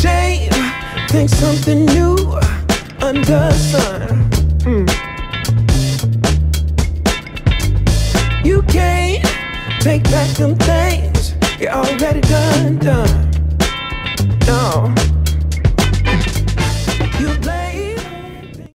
shame. Think something new under sun. Mm. You can't take back them things you already done done.